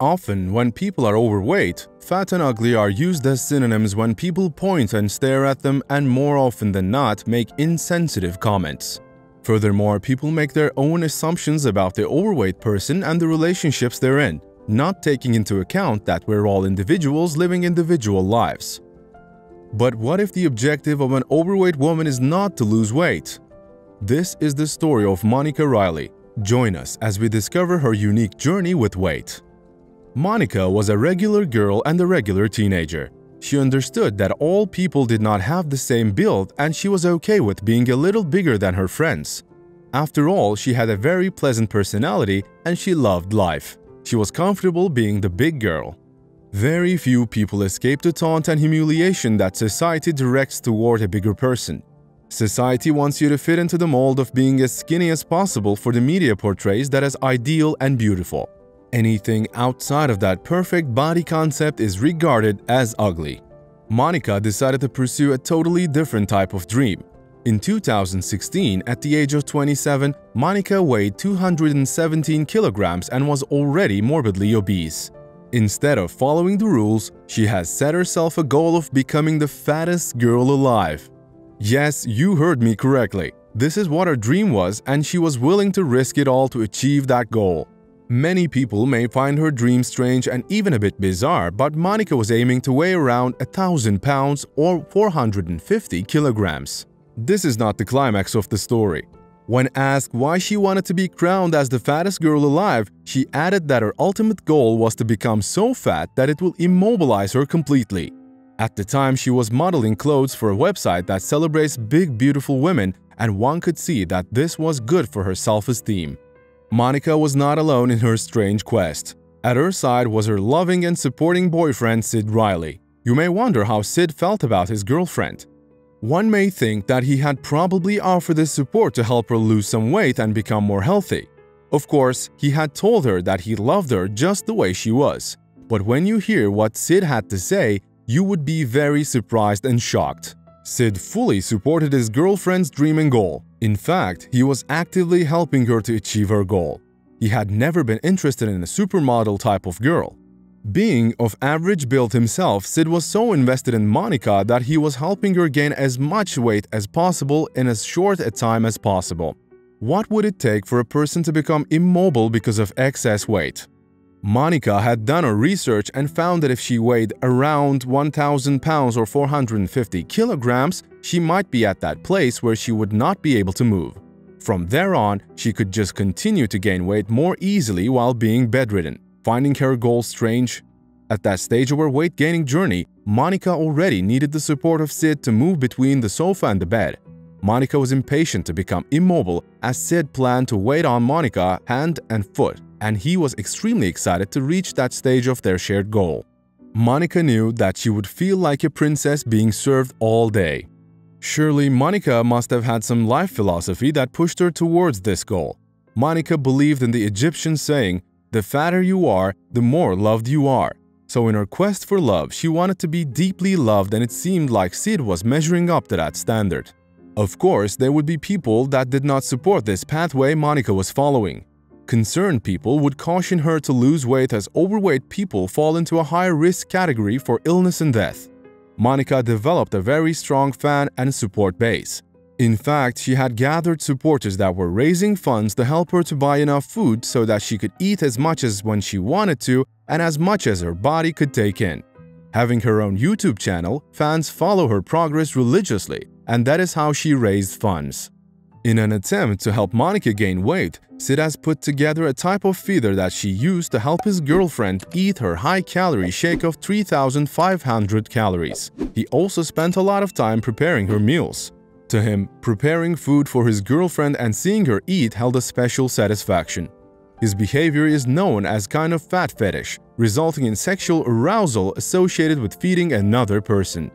Often, when people are overweight, fat and ugly are used as synonyms when people point and stare at them and more often than not make insensitive comments. Furthermore, people make their own assumptions about the overweight person and the relationships they're in, not taking into account that we're all individuals living individual lives. But what if the objective of an overweight woman is not to lose weight? This is the story of Monica Riley. Join us as we discover her unique journey with weight. Monica was a regular girl and a regular teenager. She understood that all people did not have the same build and she was okay with being a little bigger than her friends. After all, she had a very pleasant personality and she loved life. She was comfortable being the big girl. Very few people escape the taunt and humiliation that society directs toward a bigger person. Society wants you to fit into the mold of being as skinny as possible for the media portrays that as ideal and beautiful. Anything outside of that perfect body concept is regarded as ugly. Monica decided to pursue a totally different type of dream. In 2016, at the age of 27, Monica weighed 217 kilograms and was already morbidly obese. Instead of following the rules, she has set herself a goal of becoming the fattest girl alive. Yes, you heard me correctly. This is what her dream was and she was willing to risk it all to achieve that goal. Many people may find her dream strange and even a bit bizarre, but Monica was aiming to weigh around 1000 pounds or 450 kilograms. This is not the climax of the story. When asked why she wanted to be crowned as the fattest girl alive, she added that her ultimate goal was to become so fat that it will immobilize her completely. At the time, she was modeling clothes for a website that celebrates big, beautiful women, and one could see that this was good for her self-esteem. Monica was not alone in her strange quest. At her side was her loving and supporting boyfriend Sid Riley. You may wonder how Sid felt about his girlfriend. One may think that he had probably offered his support to help her lose some weight and become more healthy. Of course, he had told her that he loved her just the way she was. But when you hear what Sid had to say, you would be very surprised and shocked. Sid fully supported his girlfriend's dream and goal. In fact, he was actively helping her to achieve her goal. He had never been interested in a supermodel type of girl. Being of average build himself, Sid was so invested in Monica that he was helping her gain as much weight as possible in as short a time as possible. What would it take for a person to become immobile because of excess weight? Monica had done her research and found that if she weighed around 1000 pounds or 450 kilograms, she might be at that place where she would not be able to move. From there on, she could just continue to gain weight more easily while being bedridden. Finding her goal strange? At that stage of her weight-gaining journey, Monica already needed the support of Sid to move between the sofa and the bed. Monica was impatient to become immobile as Sid planned to wait on Monica hand and foot and he was extremely excited to reach that stage of their shared goal. Monica knew that she would feel like a princess being served all day. Surely Monica must have had some life philosophy that pushed her towards this goal. Monica believed in the Egyptian saying, the fatter you are, the more loved you are. So in her quest for love, she wanted to be deeply loved and it seemed like Sid was measuring up to that standard. Of course, there would be people that did not support this pathway Monica was following. Concerned people would caution her to lose weight as overweight people fall into a higher risk category for illness and death. Monica developed a very strong fan and support base. In fact, she had gathered supporters that were raising funds to help her to buy enough food so that she could eat as much as when she wanted to and as much as her body could take in. Having her own YouTube channel, fans follow her progress religiously, and that is how she raised funds. In an attempt to help Monica gain weight, Sid has put together a type of feeder that she used to help his girlfriend eat her high-calorie shake of 3,500 calories. He also spent a lot of time preparing her meals. To him, preparing food for his girlfriend and seeing her eat held a special satisfaction. His behavior is known as kind of fat fetish, resulting in sexual arousal associated with feeding another person.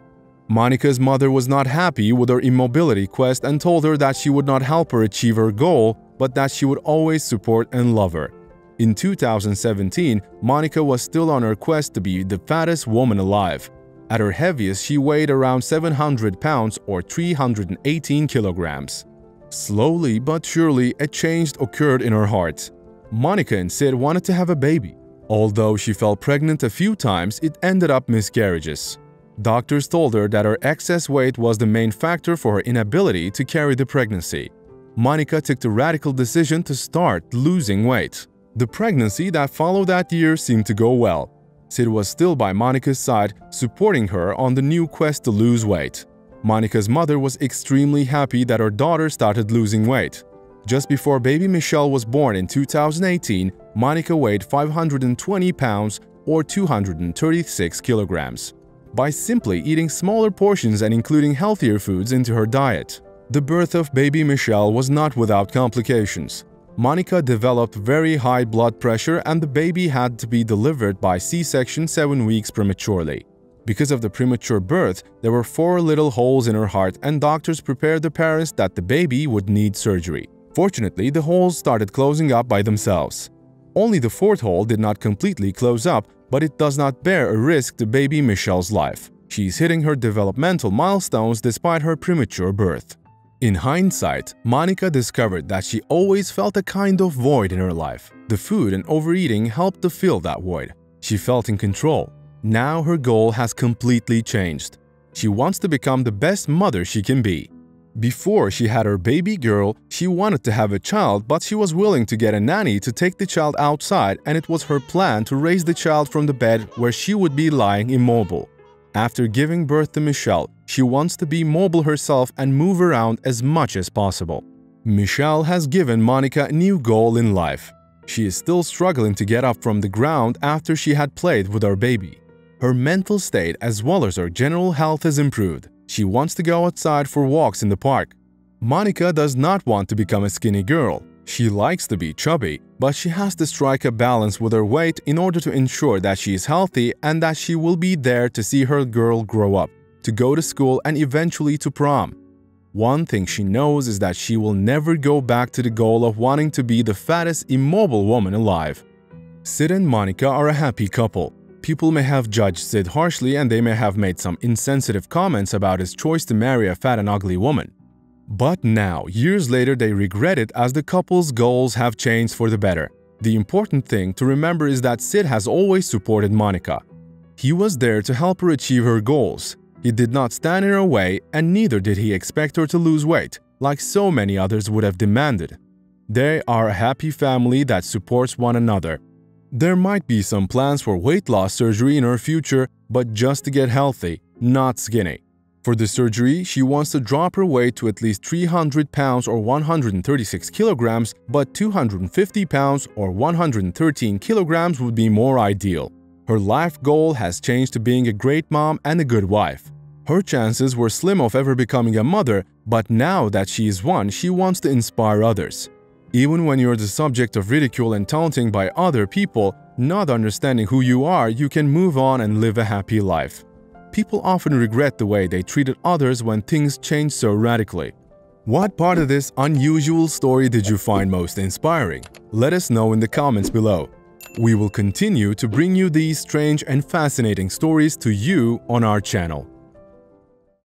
Monica's mother was not happy with her immobility quest and told her that she would not help her achieve her goal, but that she would always support and love her. In 2017, Monica was still on her quest to be the fattest woman alive. At her heaviest, she weighed around 700 pounds or 318 kilograms. Slowly but surely, a change occurred in her heart. Monica and Sid wanted to have a baby. Although she fell pregnant a few times, it ended up miscarriages. Doctors told her that her excess weight was the main factor for her inability to carry the pregnancy. Monica took the radical decision to start losing weight. The pregnancy that followed that year seemed to go well. Sid was still by Monica's side, supporting her on the new quest to lose weight. Monica's mother was extremely happy that her daughter started losing weight. Just before baby Michelle was born in 2018, Monica weighed 520 pounds or 236 kilograms by simply eating smaller portions and including healthier foods into her diet. The birth of baby Michelle was not without complications. Monica developed very high blood pressure and the baby had to be delivered by C-section 7 weeks prematurely. Because of the premature birth, there were four little holes in her heart and doctors prepared the parents that the baby would need surgery. Fortunately, the holes started closing up by themselves. Only the fourth hole did not completely close up, but it does not bear a risk to baby Michelle's life. She is hitting her developmental milestones despite her premature birth. In hindsight, Monica discovered that she always felt a kind of void in her life. The food and overeating helped to fill that void. She felt in control. Now her goal has completely changed. She wants to become the best mother she can be. Before she had her baby girl, she wanted to have a child but she was willing to get a nanny to take the child outside and it was her plan to raise the child from the bed where she would be lying immobile. After giving birth to Michelle, she wants to be mobile herself and move around as much as possible. Michelle has given Monica a new goal in life. She is still struggling to get up from the ground after she had played with her baby. Her mental state as well as her general health has improved. She wants to go outside for walks in the park. Monica does not want to become a skinny girl. She likes to be chubby, but she has to strike a balance with her weight in order to ensure that she is healthy and that she will be there to see her girl grow up, to go to school and eventually to prom. One thing she knows is that she will never go back to the goal of wanting to be the fattest immobile woman alive. Sid and Monica are a happy couple. People may have judged Sid harshly and they may have made some insensitive comments about his choice to marry a fat and ugly woman. But now, years later, they regret it as the couple's goals have changed for the better. The important thing to remember is that Sid has always supported Monica. He was there to help her achieve her goals. He did not stand in her way and neither did he expect her to lose weight, like so many others would have demanded. They are a happy family that supports one another. There might be some plans for weight loss surgery in her future, but just to get healthy, not skinny. For the surgery, she wants to drop her weight to at least 300 pounds or 136 kilograms, but 250 pounds or 113 kilograms would be more ideal. Her life goal has changed to being a great mom and a good wife. Her chances were slim of ever becoming a mother, but now that she is one, she wants to inspire others. Even when you're the subject of ridicule and taunting by other people, not understanding who you are, you can move on and live a happy life people often regret the way they treated others when things change so radically. What part of this unusual story did you find most inspiring? Let us know in the comments below. We will continue to bring you these strange and fascinating stories to you on our channel.